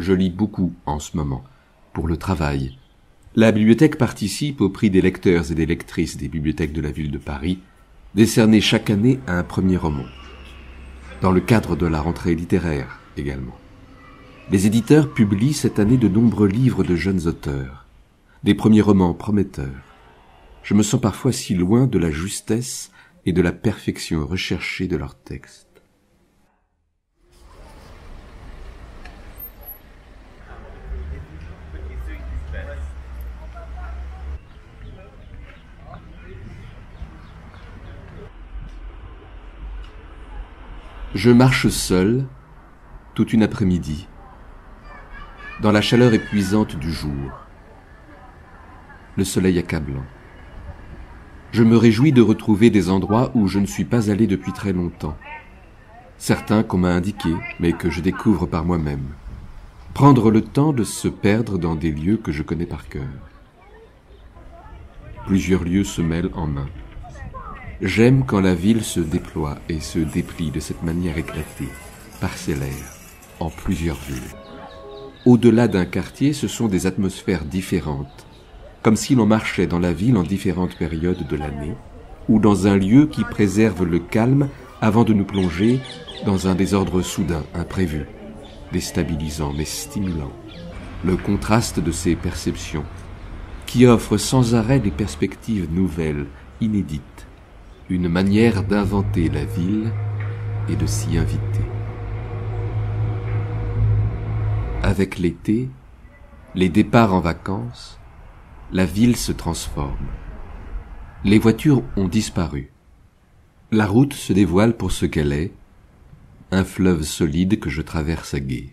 Je lis beaucoup en ce moment, pour le travail. La bibliothèque participe au prix des lecteurs et des lectrices des bibliothèques de la ville de Paris, décerné chaque année à un premier roman. Dans le cadre de la rentrée littéraire également. Les éditeurs publient cette année de nombreux livres de jeunes auteurs, des premiers romans prometteurs. Je me sens parfois si loin de la justesse et de la perfection recherchée de leurs textes. Je marche seul toute une après-midi, dans la chaleur épuisante du jour, le soleil accablant. Je me réjouis de retrouver des endroits où je ne suis pas allé depuis très longtemps, certains qu'on m'a indiqués, mais que je découvre par moi-même. Prendre le temps de se perdre dans des lieux que je connais par cœur. Plusieurs lieux se mêlent en un. J'aime quand la ville se déploie et se déplie de cette manière éclatée, parcellaire, en plusieurs villes. Au-delà d'un quartier, ce sont des atmosphères différentes, comme si l'on marchait dans la ville en différentes périodes de l'année, ou dans un lieu qui préserve le calme avant de nous plonger dans un désordre soudain, imprévu, déstabilisant mais stimulant. Le contraste de ces perceptions, qui offre sans arrêt des perspectives nouvelles, inédites, une manière d'inventer la ville et de s'y inviter. Avec l'été, les départs en vacances, la ville se transforme. Les voitures ont disparu. La route se dévoile pour ce qu'elle est, un fleuve solide que je traverse à gué.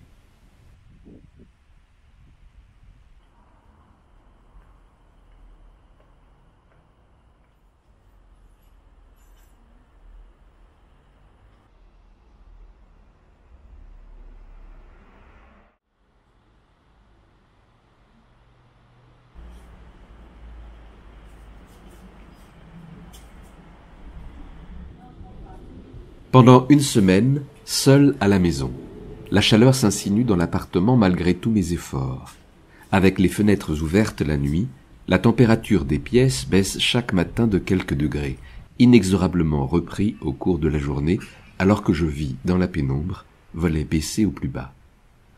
Pendant une semaine, seul à la maison. La chaleur s'insinue dans l'appartement malgré tous mes efforts. Avec les fenêtres ouvertes la nuit, la température des pièces baisse chaque matin de quelques degrés, inexorablement repris au cours de la journée, alors que je vis dans la pénombre, volet baissé au plus bas.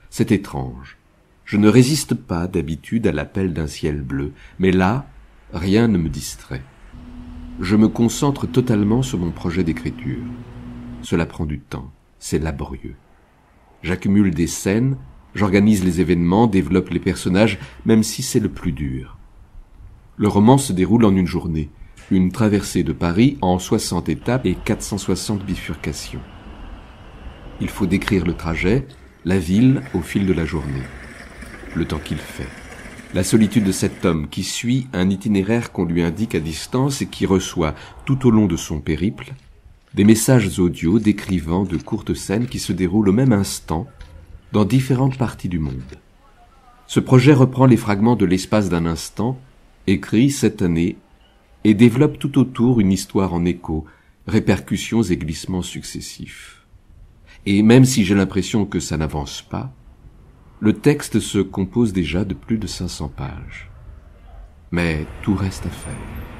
C'est étrange. Je ne résiste pas d'habitude à l'appel d'un ciel bleu, mais là, rien ne me distrait. Je me concentre totalement sur mon projet d'écriture. Cela prend du temps, c'est laborieux. J'accumule des scènes, j'organise les événements, développe les personnages, même si c'est le plus dur. Le roman se déroule en une journée, une traversée de Paris en 60 étapes et 460 bifurcations. Il faut décrire le trajet, la ville au fil de la journée, le temps qu'il fait, la solitude de cet homme qui suit un itinéraire qu'on lui indique à distance et qui reçoit tout au long de son périple des messages audio décrivant de courtes scènes qui se déroulent au même instant dans différentes parties du monde. Ce projet reprend les fragments de l'espace d'un instant, écrit cette année, et développe tout autour une histoire en écho, répercussions et glissements successifs. Et même si j'ai l'impression que ça n'avance pas, le texte se compose déjà de plus de 500 pages. Mais tout reste à faire.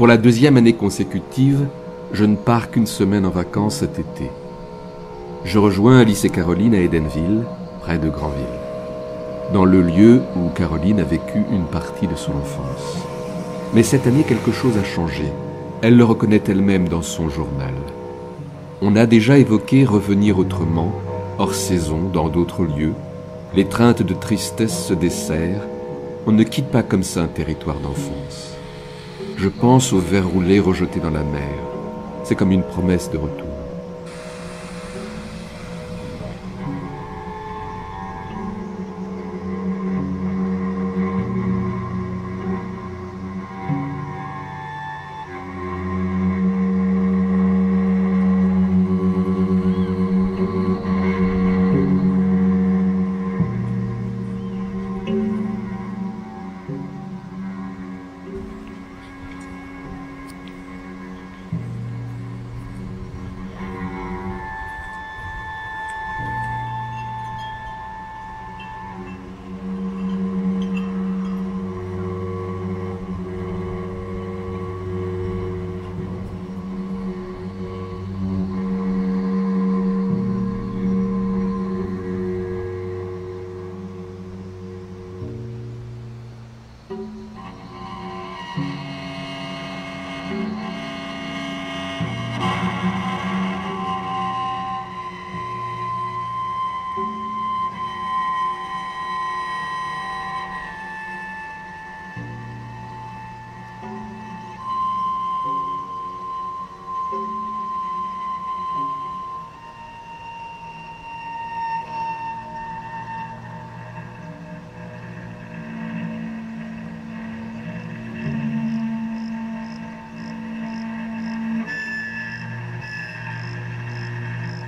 Pour la deuxième année consécutive, je ne pars qu'une semaine en vacances cet été. Je rejoins Alice et Caroline à Edenville, près de Granville, dans le lieu où Caroline a vécu une partie de son enfance. Mais cette année, quelque chose a changé. Elle le reconnaît elle-même dans son journal. On a déjà évoqué revenir autrement, hors saison, dans d'autres lieux. L'étreinte de tristesse se dessert. On ne quitte pas comme ça un territoire d'enfance. Je pense au verre roulé rejeté dans la mer. C'est comme une promesse de retour.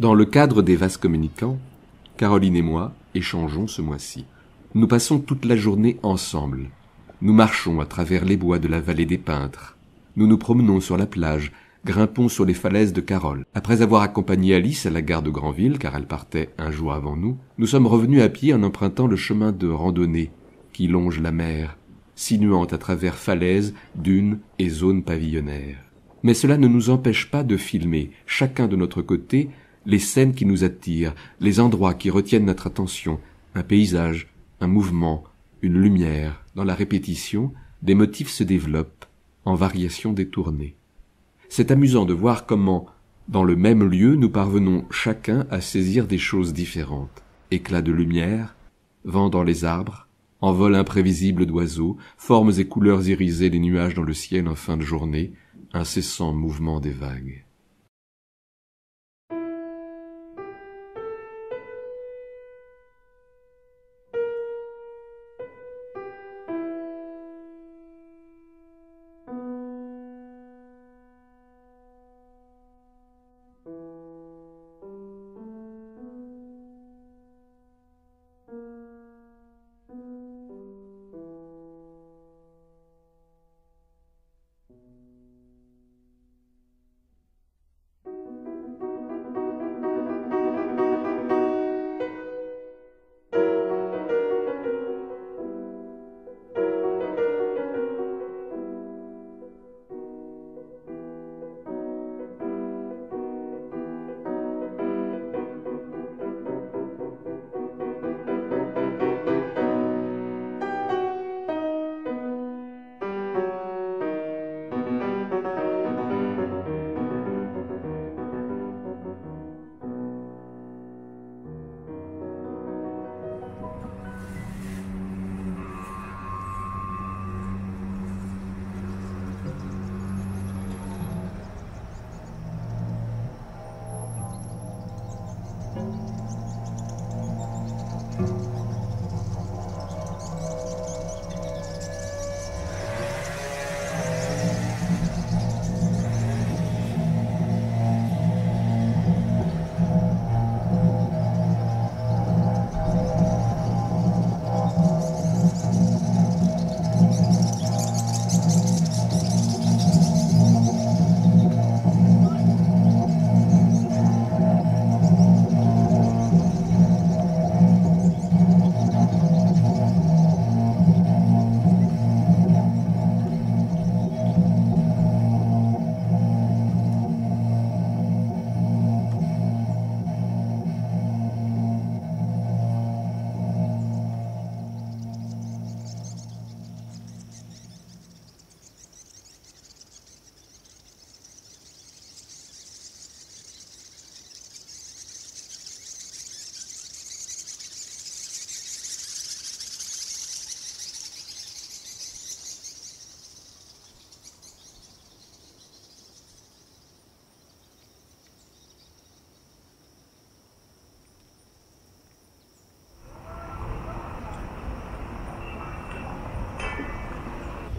Dans le cadre des vases communicants, Caroline et moi échangeons ce mois-ci. Nous passons toute la journée ensemble. Nous marchons à travers les bois de la vallée des peintres. Nous nous promenons sur la plage, grimpons sur les falaises de Carole. Après avoir accompagné Alice à la gare de Granville, car elle partait un jour avant nous, nous sommes revenus à pied en empruntant le chemin de randonnée qui longe la mer, sinuant à travers falaises, dunes et zones pavillonnaires. Mais cela ne nous empêche pas de filmer, chacun de notre côté, les scènes qui nous attirent, les endroits qui retiennent notre attention, un paysage, un mouvement, une lumière. Dans la répétition, des motifs se développent, en variations détournées. C'est amusant de voir comment, dans le même lieu, nous parvenons chacun à saisir des choses différentes. Éclats de lumière, vent dans les arbres, envol imprévisible d'oiseaux, formes et couleurs irisées des nuages dans le ciel en fin de journée, incessant mouvement des vagues.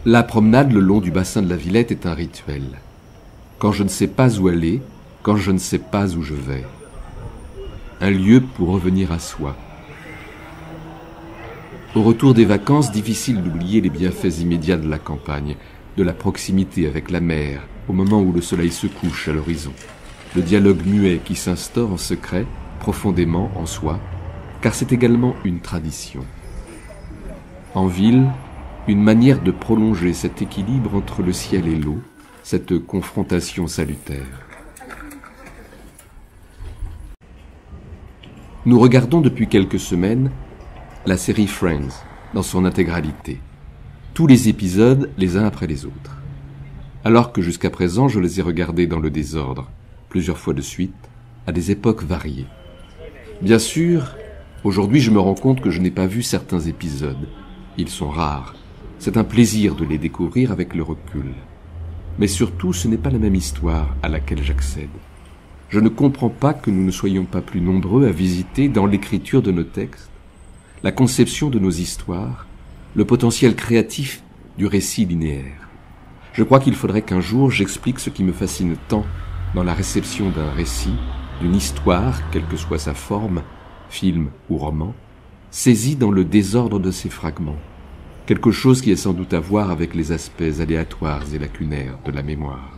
La promenade le long du bassin de la Villette est un rituel. Quand je ne sais pas où aller, quand je ne sais pas où je vais. Un lieu pour revenir à soi. Au retour des vacances, difficile d'oublier les bienfaits immédiats de la campagne, de la proximité avec la mer, au moment où le soleil se couche à l'horizon. Le dialogue muet qui s'instaure en secret, profondément en soi, car c'est également une tradition. En ville, une manière de prolonger cet équilibre entre le ciel et l'eau, cette confrontation salutaire. Nous regardons depuis quelques semaines la série Friends dans son intégralité, tous les épisodes les uns après les autres. Alors que jusqu'à présent je les ai regardés dans le désordre, plusieurs fois de suite, à des époques variées. Bien sûr, aujourd'hui je me rends compte que je n'ai pas vu certains épisodes. Ils sont rares. C'est un plaisir de les découvrir avec le recul mais surtout ce n'est pas la même histoire à laquelle j'accède. Je ne comprends pas que nous ne soyons pas plus nombreux à visiter dans l'écriture de nos textes, la conception de nos histoires, le potentiel créatif du récit linéaire. Je crois qu'il faudrait qu'un jour j'explique ce qui me fascine tant dans la réception d'un récit, d'une histoire, quelle que soit sa forme, film ou roman, saisie dans le désordre de ses fragments quelque chose qui a sans doute à voir avec les aspects aléatoires et lacunaires de la mémoire.